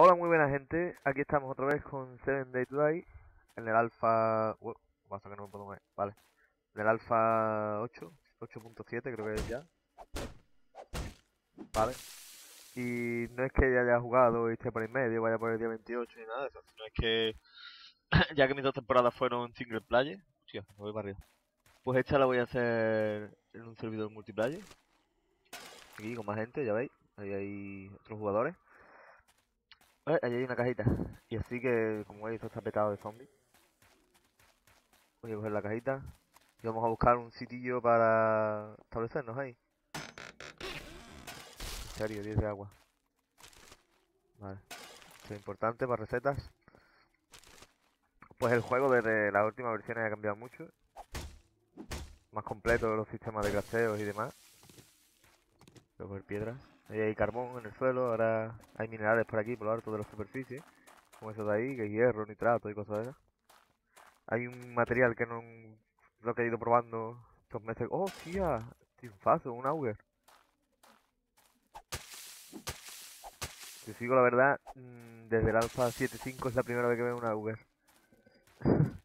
Hola, muy buena gente. Aquí estamos otra vez con 7 Day to Die en el alfa. Pasa que no me puedo mover. Vale. En el alfa 8, 8.7 creo que es ya. Vale. Y no es que ya haya jugado y esté por el medio, vaya por el día 28 ni nada sino es que ya que mis dos temporadas fueron single player, tío, me voy para arriba. Pues esta la voy a hacer en un servidor multiplayer. Aquí con más gente, ya veis. Ahí hay otros jugadores. Eh, ahí hay una cajita. Y así que, como veis, esto está petado de zombies. Voy a coger la cajita. Y vamos a buscar un sitillo para establecernos ahí. En serio, 10 de agua. Vale. Esto es importante para recetas. Pues el juego desde las últimas versiones ha cambiado mucho. Más completo los sistemas de crafteos y demás. Voy a coger piedras. Ahí hay carbón en el suelo, ahora hay minerales por aquí, por lo alto de la superficie. Como eso de ahí, que hay hierro, nitrato y cosas de esas. Hay un material que no lo he ido probando estos meses. ¡Oh, tía! Triunfazo, un auger. Si sigo la verdad, mm, desde el alfa 7.5 es la primera vez que veo un auger.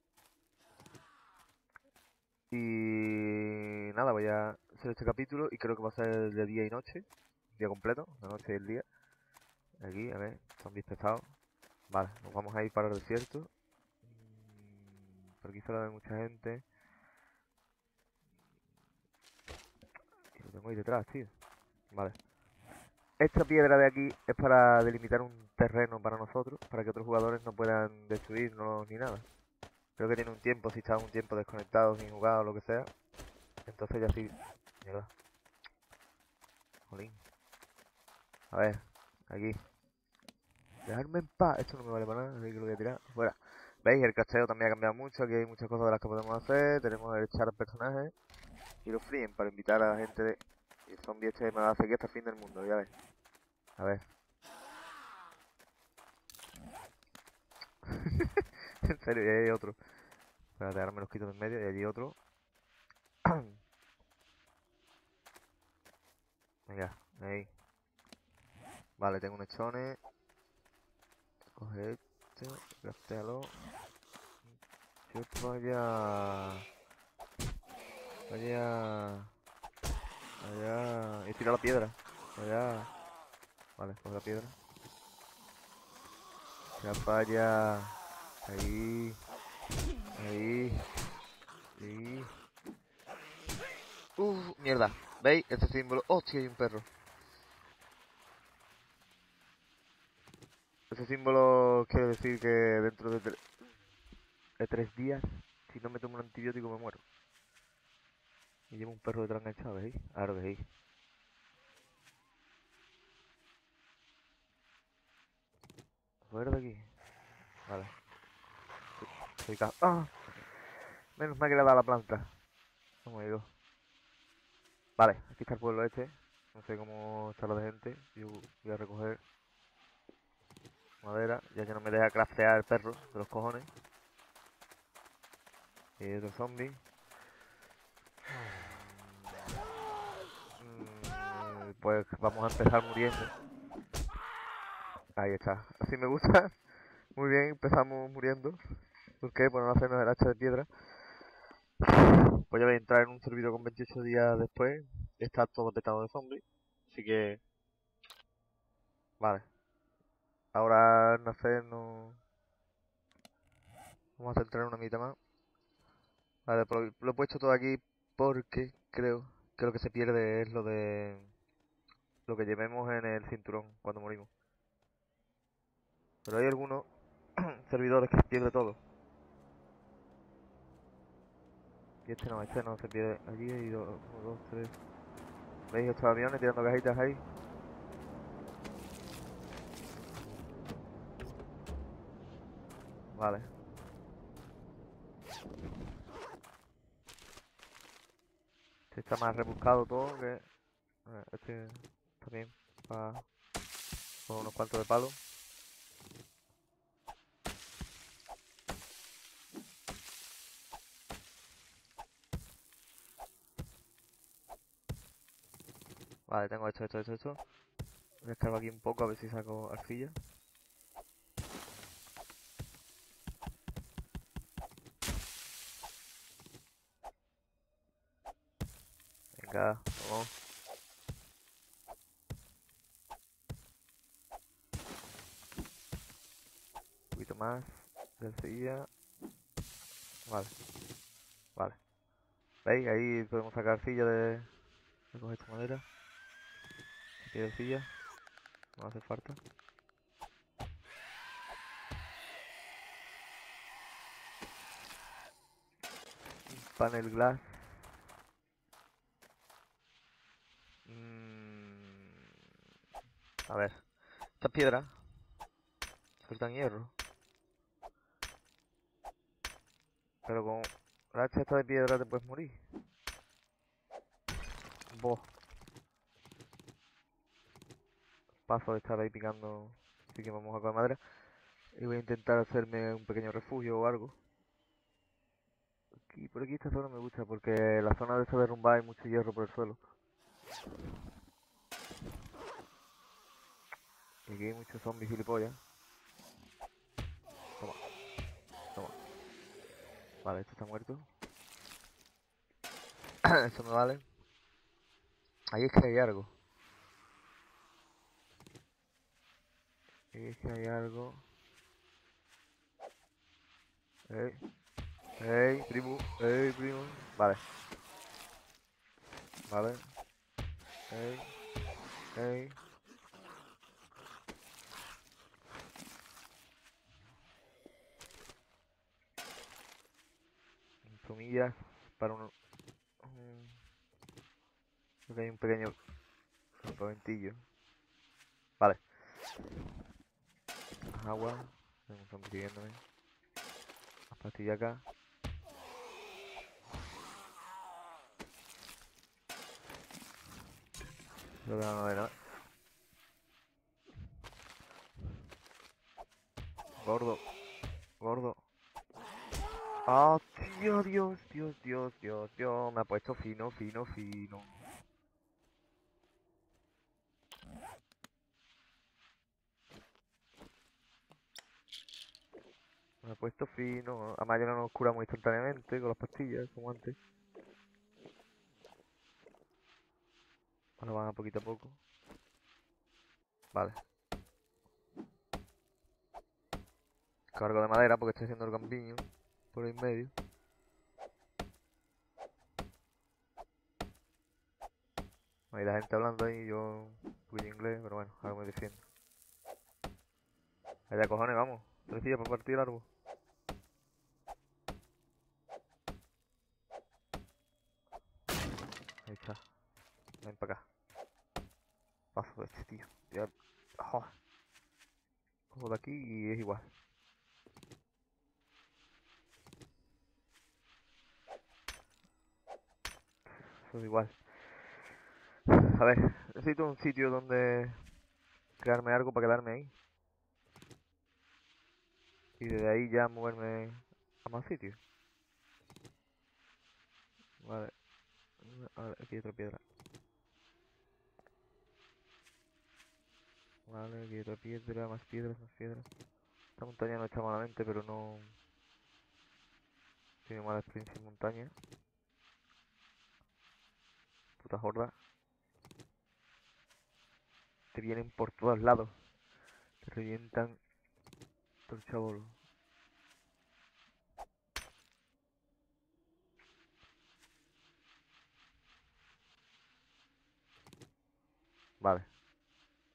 y nada, voy a hacer este capítulo y creo que va a ser de día y noche día completo, la noche y el día. Aquí, a ver, zombies pesados. Vale, nos vamos a ir para el desierto. Mm, por aquí solo hay mucha gente. lo tengo ahí detrás, tío. Vale. Esta piedra de aquí es para delimitar un terreno para nosotros, para que otros jugadores no puedan destruirnos ni nada. Creo que tiene un tiempo, si está un tiempo desconectado, sin jugar o lo que sea. Entonces ya sí... Mierda. Jolín. A ver, aquí. Dejarme en paz. Esto no me vale para nada, así que lo voy a tirar. Fuera. ¿Veis? El casteo también ha cambiado mucho. Aquí hay muchas cosas de las que podemos hacer. Tenemos el echar personajes. Y los fríen para invitar a la gente de... El zombie este me va a que hasta el fin del mundo, ya ves. A ver. en serio, y ahí hay otro. Espérate, ahora me los quito de en medio y allí otro. Venga, ahí. Vale, tengo un echone. Coge este, craftealo. Vaya. Vaya. Vaya. Y tira la piedra. Vaya. Vale, coge la piedra. Ya vaya. Ahí. Ahí. Ahí. Uh, mierda. ¿Veis? Este símbolo. ¡Hostia! Hay un perro. Ese símbolo quiere decir que dentro de, tres días, si no me tomo un antibiótico, me muero. Y llevo un perro detrás enganchado, ¿veis? Ahora veis. Fuera de aquí. Vale. Soy ¡Ah! Menos mal que le dado la planta. Como digo. Vale, aquí está el pueblo este. No sé cómo está lo de gente. Yo voy a recoger madera, ya que no me deja craftear el perro de los cojones. Y otro zombie. Mm, pues vamos a empezar muriendo. Ahí está. Así me gusta. Muy bien, empezamos muriendo. ¿Por qué? Por no hacernos el hacha de piedra. Pues ya voy a entrar en un servidor con 28 días después. Está todo petado de zombies. Así que... Vale. Ahora nacer no... Vamos a centrar una mitad más. Vale, lo he puesto todo aquí porque creo que lo que se pierde es lo de... Lo que llevemos en el cinturón cuando morimos. Pero hay algunos servidores que se pierde todo. Y este no, este no se pierde. Allí hay dos, dos, tres. ¿Veis estos aviones tirando cajitas ahí? Vale. Este está más rebuscado todo que... Este también para... Con unos cuantos de palo. Vale, tengo esto, esto, esto, esto. Voy a aquí un poco a ver si saco arcilla. Vamos. Un poquito más. de Enseguida. Vale. Vale. ¿Veis? Ahí podemos sacar silla de... de coger esta madera. Si silla. No hace falta. panel glass. Mm, a ver. Esta piedra. Sueltan hierro. Pero con la hacha de piedra te puedes morir. Boh. Paso de estar ahí picando. Así que vamos a con madera. Y voy a intentar hacerme un pequeño refugio o algo. Y por aquí esta zona me gusta porque la zona de esta derrumbada hay mucho hierro por el suelo. Y aquí hay muchos zombies gilipollas. Toma. Toma. Vale, esto está muerto. Eso me vale. Ahí es que hay algo. Ahí es que hay algo. Eh. Ey, primo, ey, primo. Vale. Vale. Ey, ey. Para un. Creo que hay un pequeño campamentillo. Vale. Agua. Tengo un zombie siguiéndome. Pastilla acá. Creo que no, Gordo. Gordo. Ah, tío, Dios, Dios, Dios, Dios, Dios. Me ha puesto fino, fino, fino. Me ha puesto fino. Además ya no nos curamos instantáneamente con las pastillas, como antes. Ahora van a poquito a poco. Vale. Cargo de madera porque estoy haciendo el campiño por en medio. Hay la gente hablando ahí, yo fui inglés, pero bueno, ahora me defiendo. Allá cojones, vamos. Tres días para partir el árbol. Ahí está. Ven para acá. Paso de este tío. Ya. Cojo de aquí y es igual. Eso es igual. A ver, necesito un sitio donde crearme algo para quedarme ahí. Y desde ahí ya moverme a más sitios. Vale. Vale, aquí hay otra piedra. Vale, aquí otra piedra, más piedras, más piedras. Esta montaña no está malamente, pero no... Tiene mala experiencia en montaña. Puta horda. Te vienen por todos lados. Te revientan todo el chabolo. Vale.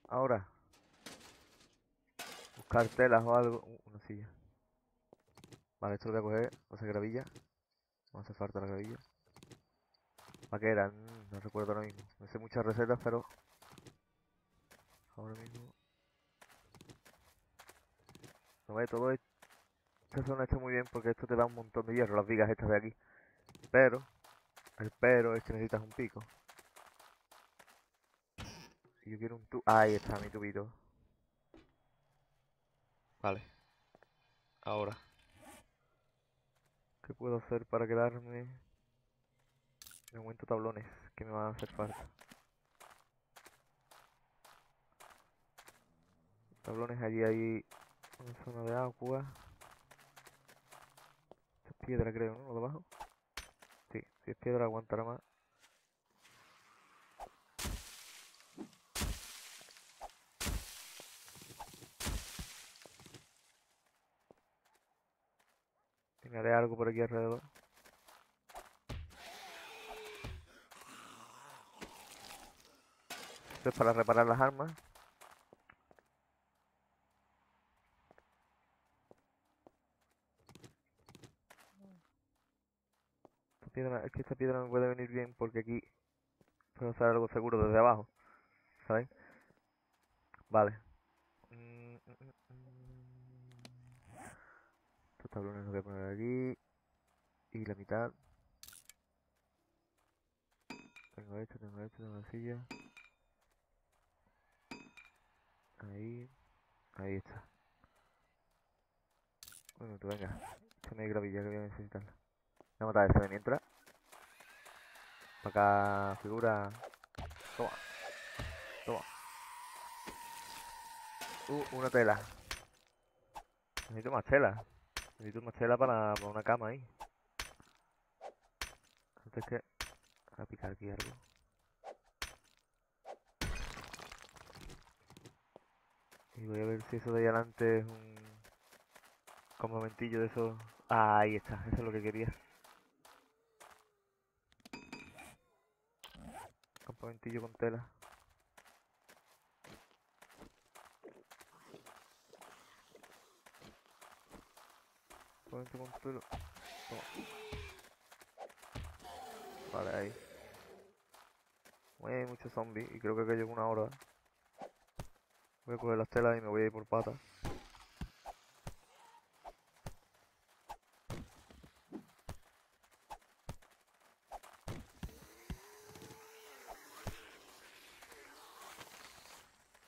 Ahora. Buscar telas o algo. Uh, una silla. Vale, esto lo voy a coger. Vamos a hacer gravilla. No hace falta la gravilla. ¿Para qué era? Mm, no recuerdo ahora mismo. No sé muchas recetas, pero... Ahora mismo... No ve, todo esto... Zona está muy bien porque esto te da un montón de hierro, las vigas estas de aquí. Pero... El pero es que necesitas un pico yo quiero un tu... Ahí está mi tubito. Vale. Ahora. ¿Qué puedo hacer para quedarme? De momento tablones, que me va a hacer falta. Tablones allí hay una zona de agua. Esta es piedra creo, ¿no? Lo debajo. Sí, si es piedra aguantará más. Tiraré algo por aquí alrededor. Es para reparar las armas. Esta piedra, es que esta piedra me puede venir bien porque aquí puedo hacer algo seguro desde abajo. ¿Sabes? Vale. Estos tablones los voy a poner aquí. Y la mitad. Tengo esto, tengo esto, tengo la silla. Ahí. Ahí está. Bueno, tú venga. Échame ahí gravilla que voy a necesitarla. Voy a matar a ese de mientras. Para acá, figura. Toma. Toma. Uh, una tela. Necesito más tela. Necesito más tela para, para una cama ahí. Antes que... A picar aquí algo. Y voy a ver si eso de ahí adelante es un complementillo de eso. Ah, ahí está, eso es lo que quería. Campamentillo con tela. Campamento con tela. Toma. Vale, ahí. Uy, hay muchos zombies y creo que es una hora. Voy a coger las telas y me voy a ir por patas.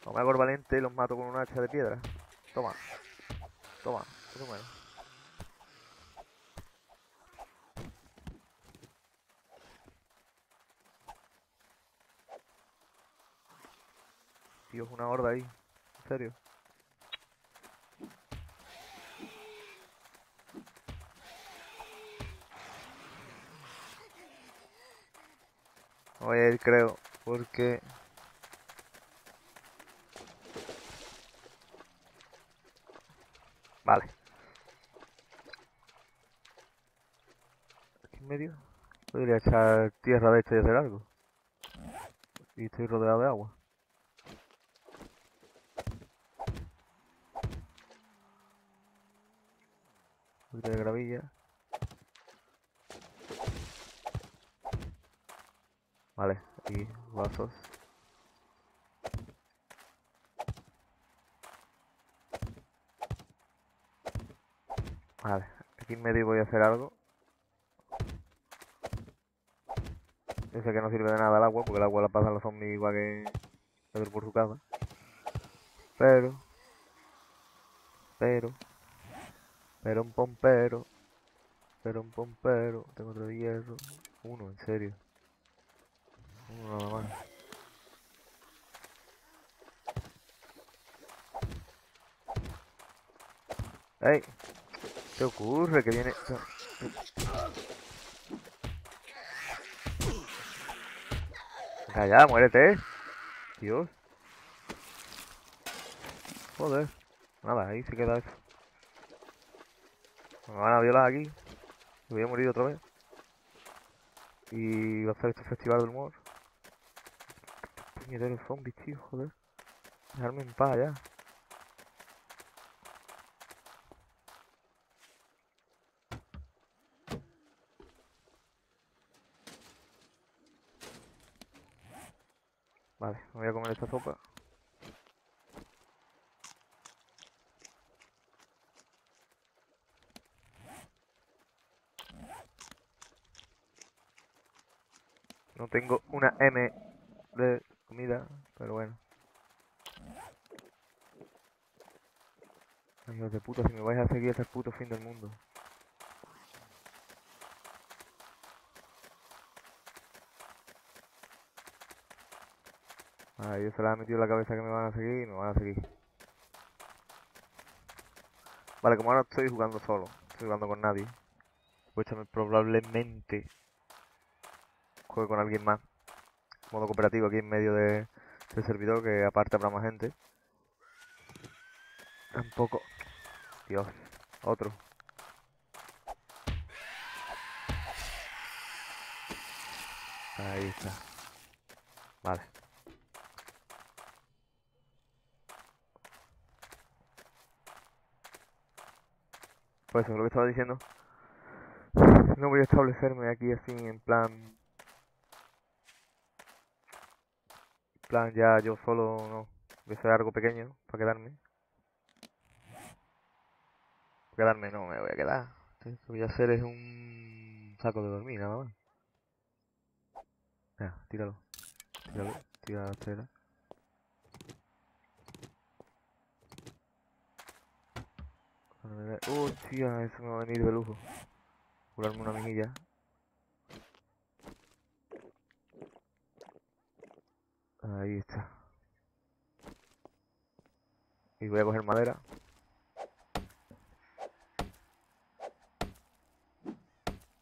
No me hago el valiente y los mato con una hacha de piedra. Toma. Toma. Tú mueres. Tío, es una horda ahí. Voy a ir, creo, porque... Vale. Aquí en medio. Podría echar tierra de esto y hacer algo. Y estoy rodeado de agua. De gravilla. Vale, y vasos. Vale, aquí en medio voy a hacer algo. Yo sé que no sirve de nada el agua, porque el agua la pasan los zombies igual que Pedro por su casa. Pero... Pero... Pero un pompero. Pero un pompero. Tengo otro hierro. Uno, en serio. Uno nada más. ¡Ey! ¿Qué ocurre? Que viene... Ya, muérete. Dios. Joder. Nada, ahí se queda eso. Me van a violar aquí. Me voy a morir otra vez. Y va a hacer este festival del humor. Puñetero zombies, tío, joder. Dejarme en paz ya. Vale, me voy a comer esta sopa. Tengo una M de comida, pero bueno. Ay, hijos de puta, si me vais a seguir hasta el puto fin del mundo. Ay, yo se la he metido la cabeza que me van a seguir y me van a seguir. Vale, como ahora estoy jugando solo, estoy jugando con nadie. Pues probablemente juegue con alguien más. Modo cooperativo aquí en medio de, del servidor, que aparte habrá más gente. Tampoco... Dios, otro. Ahí está. Vale. Pues eso es lo que estaba diciendo. No voy a establecerme aquí así en plan plan ya yo solo, no. Voy a hacer algo pequeño para quedarme. Para quedarme no, me voy a quedar. Lo que voy a hacer es un saco de dormir nada más. Ya, tíralo. Tíralo, tira la tela. Hostia, eso me va a venir de lujo. Curarme una mejilla. Ahí está. Y voy a coger madera.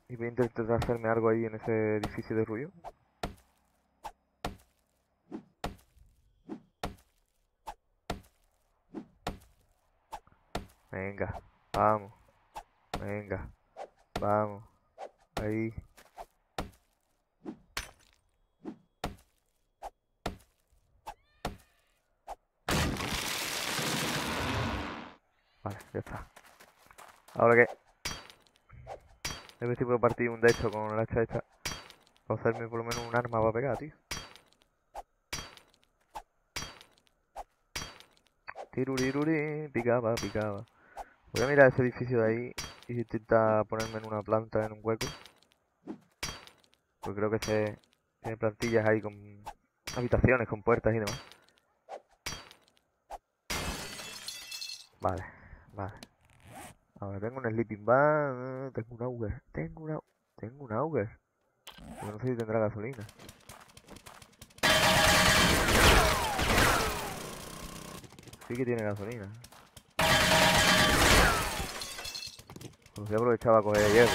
Y voy a intentar hacerme algo ahí en ese edificio de ruido. Venga, vamos. Venga, vamos. Ahí. Vale, ya está. Ahora que... Debe tipo de partir un de hecho con la hacha esta. Para hacerme por lo menos un arma para pegar, tío. Tiruriruri, picaba, picaba. Voy a mirar ese edificio de ahí y intentar ponerme en una planta, en un hueco. Porque creo que se tiene plantillas ahí con habitaciones, con puertas y demás. Vale, Ahora tengo un sleeping bag, tengo un auger, tengo una, tengo un auger. Pero no sé si tendrá gasolina. Sí que tiene gasolina. Pues voy a aprovechar a coger hierro.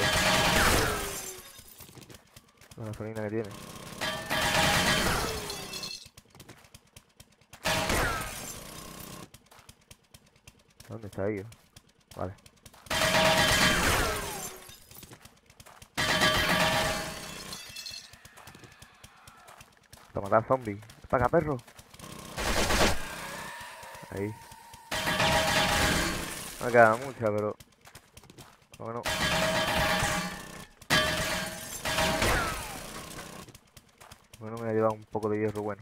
La gasolina que tiene. ¿Dónde está ahí? Vale. Para matar zombies. Para acá, perro. Ahí. No me queda mucha, pero... Bueno. Bueno, me ha llevado un poco de hierro bueno.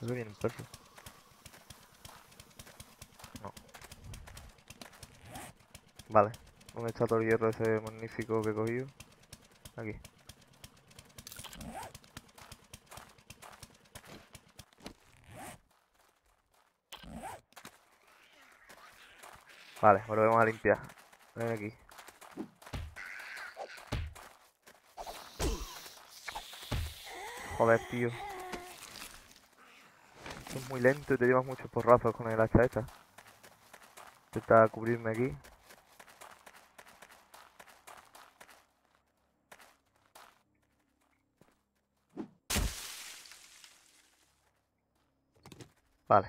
Eso viene un perro. Vale. ¿Dónde está todo hierro ese magnífico que he cogido? Aquí. Vale, volvemos a limpiar. Ven aquí. Joder, tío. Esto es muy lento y te llevas muchos porrazos con el hacha esta. Intenta cubrirme aquí. Vale.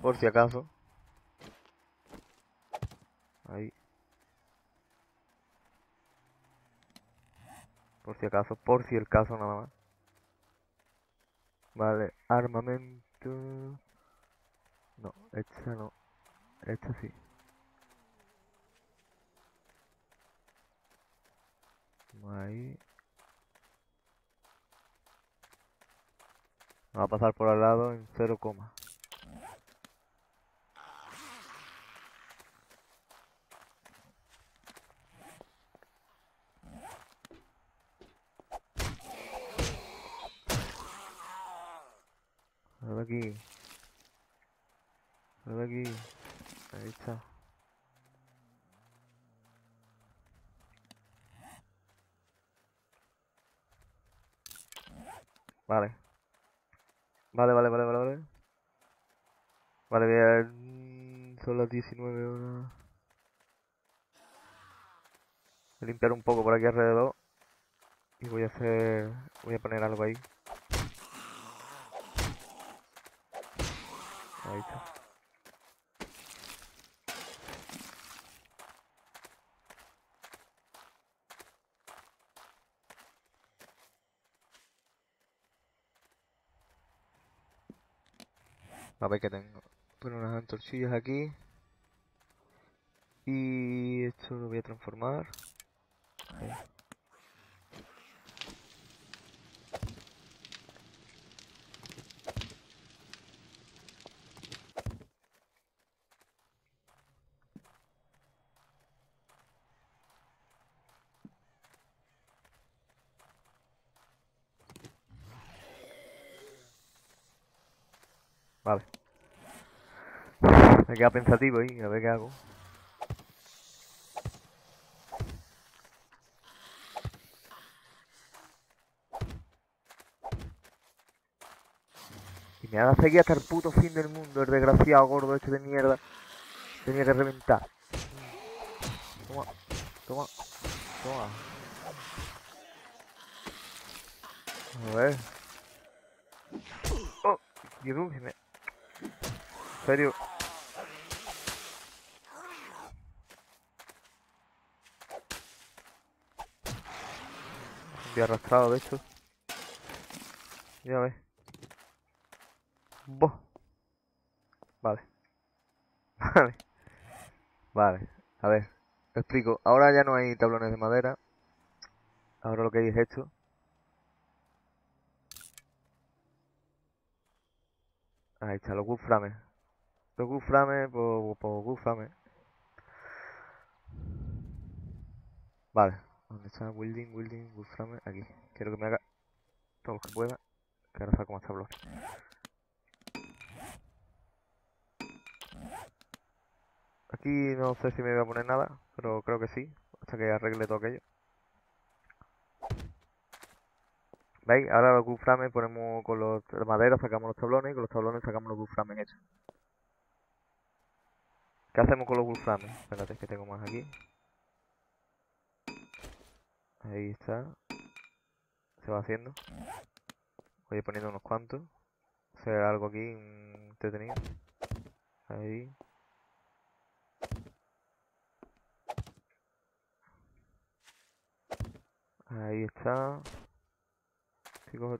Por si acaso. Ahí. Por si acaso, por si el caso nada más. Vale, armamento. No, esta no. Esta sí. Ahí. Va a pasar por al lado en 0, aquí. aquí. Ahí está. Vale. Vale, vale, vale, vale, vale. Vale, voy a... Son las 19 horas. Voy a limpiar un poco por aquí alrededor. Y voy a hacer... Voy a poner algo ahí. Ahí está. A ver qué tengo. Poner unas antorchillas aquí. Y esto lo voy a transformar. Ahí. Vale. Me queda pensativo ahí, a ver qué hago. Y me haga seguir hasta el puto fin del mundo, el desgraciado gordo este de mierda. Tenía que reventar. Toma, toma, toma. A ver. Oh, mío, me... En serio. Me arrastrado, de hecho. Ya ves. Bo. Vale. Vale. Vale. A ver. Te explico. Ahora ya no hay tablones de madera. Ahora lo que hay es esto. Ahí está, los guframes. Los guframes, pues, pues guframes. Vale. ¿Dónde está? Building, building, guframe. Aquí. Quiero que me haga todo lo que pueda. Que ahora saco más tablones. Aquí no sé si me voy a poner nada, pero creo que sí, hasta que arregle todo aquello. ¿Veis? Ahora los guframes ponemos con los la madera, sacamos los tablones y con los tablones sacamos los guframes hechos. ¿Qué hacemos con los guframes? Espérate, que tengo más aquí. Ahí está. Se va haciendo. Voy poniendo unos cuantos. Hacer algo aquí entretenido. Ahí. Ahí está. Si cojo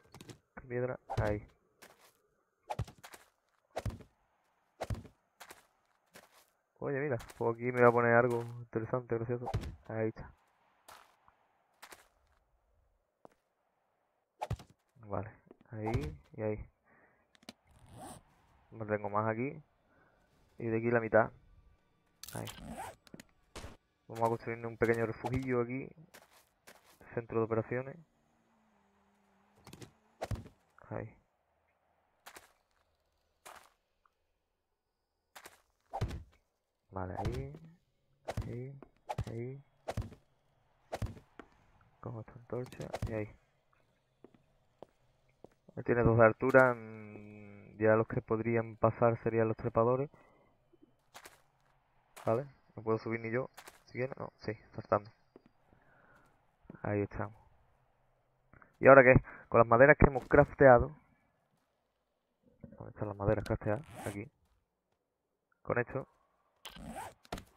piedra, ahí. Oye, mira, pues aquí me voy a poner algo interesante, gracioso. Ahí está. Vale, ahí y ahí. No tengo más aquí. Y de aquí la mitad. Ahí. Vamos a construir un pequeño refugio aquí. Centro de operaciones. Ahí. Vale, ahí. Ahí. Ahí. Cojo esta antorcha y ahí. Tiene dos de altura. mm, Ya los que podrían pasar serían los trepadores. Vale. No puedo subir ni yo. Si quiero, no. Sí, saltando. Ahí estamos. ¿Y ahora qué? Con las maderas que hemos crafteado. ¿Dónde están las maderas crafteadas? Aquí. Con esto.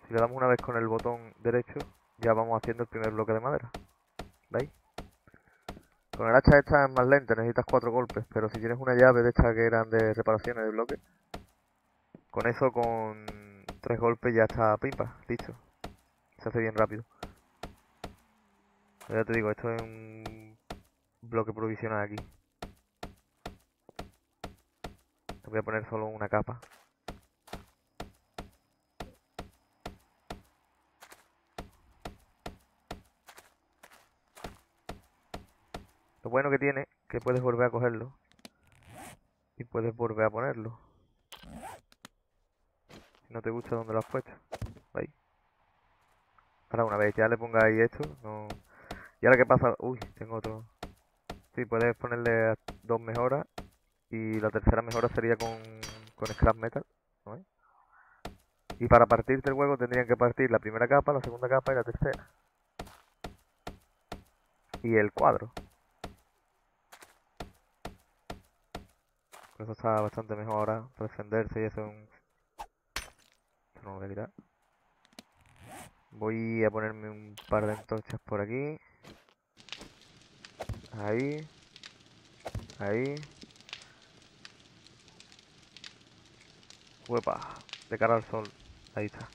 Si le damos una vez con el botón derecho, ya vamos haciendo el primer bloque de madera. ¿Veis? Con el hacha esta es más lenta, necesitas cuatro golpes, pero si tienes una llave de estas que eran de reparaciones de bloque, con eso con tres golpes ya está pimpa, listo. Se hace bien rápido. Ya te digo, esto es un bloque provisional aquí. Le voy a poner solo una capa. Lo bueno que tiene que puedes volver a cogerlo y puedes volver a ponerlo. Si no te gusta donde lo has puesto. ¿Veis? Ahora una vez ya le pongáis esto, no... Y ahora qué pasa, uy, tengo otro. Sí, puedes ponerle dos mejoras y la tercera mejora sería con, con scrap metal. ¿no? Y para partirte el huevo tendrían que partir la primera capa, la segunda capa y la tercera. Y el cuadro. Eso está bastante mejor ahora para defenderse y es un... Esto no lo voy a quitar. Voy a ponerme un par de antorchas por aquí. Ahí. Ahí. Huepa, de cara al sol. Ahí está.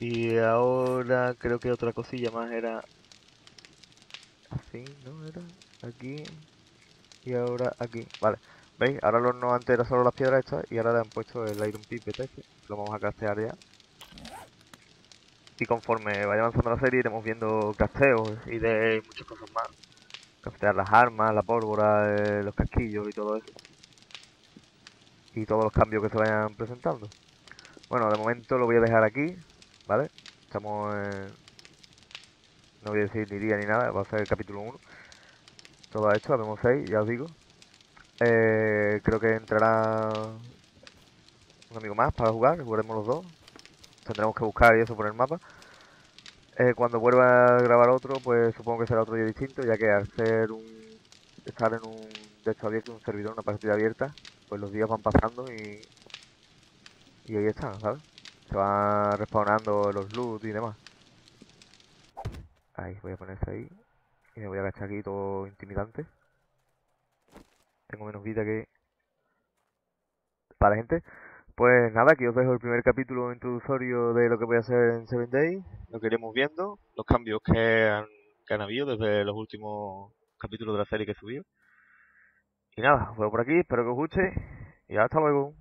Y ahora creo que otra cosilla más era así, ¿no? Era aquí y ahora aquí. Vale, ¿veis? Ahora el horno antes era solo las piedras estas y ahora le han puesto el Iron Pipet este. Lo vamos a castear ya. Y conforme vaya avanzando la serie iremos viendo casteos y de muchas cosas más. Castear las armas, la pólvora, eh, los casquillos y todo eso. Y todos los cambios que se vayan presentando. Bueno, de momento lo voy a dejar aquí, ¿vale? Estamos en... No voy a decir ni día ni nada, va a ser el capítulo 1. Todo hecho, habemos 6, ya os digo. Eh, creo que entrará un amigo más para jugar, jugaremos los dos. Tendremos que buscar y eso por el mapa. Eh, cuando vuelva a grabar otro, pues supongo que será otro día distinto, ya que al ser un estar en un de hecho abierto, un servidor, una partida abierta, pues los días van pasando y y ahí están, ¿sabes? Se van respawnando los loot y demás. Ahí, voy a ponerse ahí. Y me voy a agachar aquí todo intimidante. Tengo menos vida que... Para la gente. Pues nada, aquí os dejo el primer capítulo introductorio de lo que voy a hacer en 7 Days. Lo que iremos viendo, los cambios que han, que han habido desde los últimos capítulos de la serie que he subido. Y nada, os veo por aquí, espero que os guste y hasta luego.